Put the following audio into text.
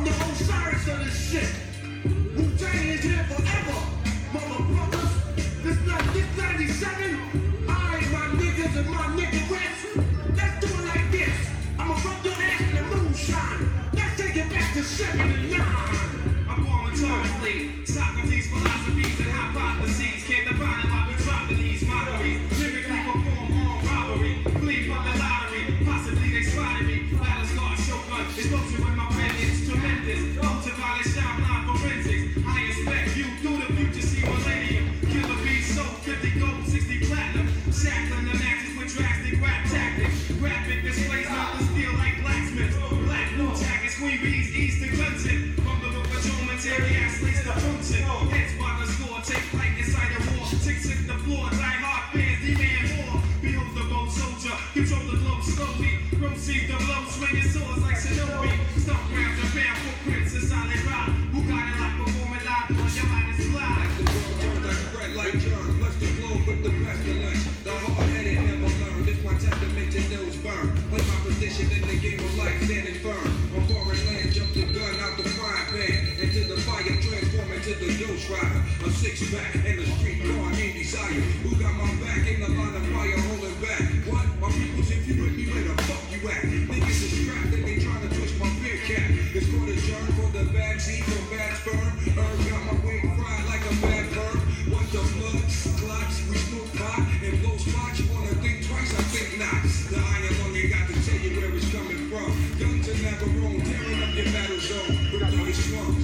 I'm the of this shit. Wu-Tang is here forever, motherfuckers. This not this 97. I my niggas and my. Let's do it like this. I'ma rub your ass in the moonshine. Let's take it back to 79. I'm born rhetorically. Socrates' philosophies and hypotheses. Can't define perform armed robbery. The lottery. Possibly they spotted me. My A six-pack and a street car, ain't desire. Who got my back? road, tearing up your battle zone. But I want it strong.